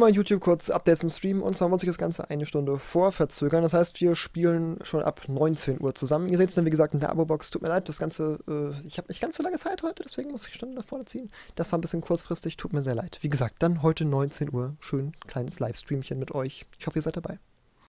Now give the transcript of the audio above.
immer YouTube kurz Updates im Stream und zwar muss ich das Ganze eine Stunde vorverzögern. Das heißt, wir spielen schon ab 19 Uhr zusammen. Ihr seht es dann, wie gesagt, in der Abo-Box. Tut mir leid, das Ganze, äh, ich habe nicht ganz so lange Zeit heute, deswegen muss ich Stunden nach vorne ziehen. Das war ein bisschen kurzfristig, tut mir sehr leid. Wie gesagt, dann heute 19 Uhr, schön kleines Livestreamchen mit euch. Ich hoffe, ihr seid dabei.